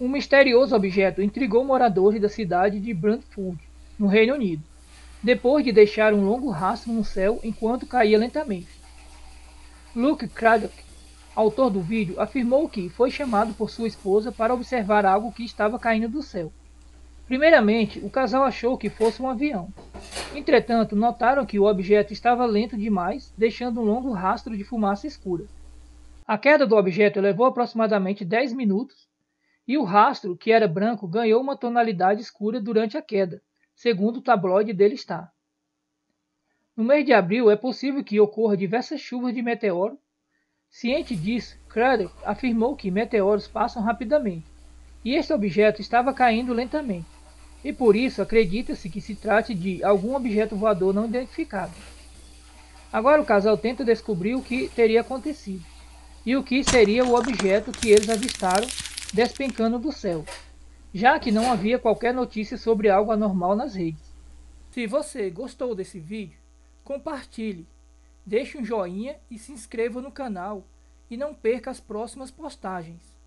Um misterioso objeto intrigou moradores da cidade de Brantford, no Reino Unido, depois de deixar um longo rastro no céu enquanto caía lentamente. Luke Craddock, autor do vídeo, afirmou que foi chamado por sua esposa para observar algo que estava caindo do céu. Primeiramente, o casal achou que fosse um avião. Entretanto, notaram que o objeto estava lento demais, deixando um longo rastro de fumaça escura. A queda do objeto levou aproximadamente 10 minutos e o rastro, que era branco, ganhou uma tonalidade escura durante a queda, segundo o tabloide dele está. No mês de abril é possível que ocorra diversas chuvas de meteoro. Ciente disso, Craddock afirmou que meteoros passam rapidamente, e este objeto estava caindo lentamente, e por isso acredita-se que se trate de algum objeto voador não identificado. Agora o casal tenta descobrir o que teria acontecido, e o que seria o objeto que eles avistaram despencando do céu, já que não havia qualquer notícia sobre algo anormal nas redes. Se você gostou desse vídeo, compartilhe, deixe um joinha e se inscreva no canal e não perca as próximas postagens.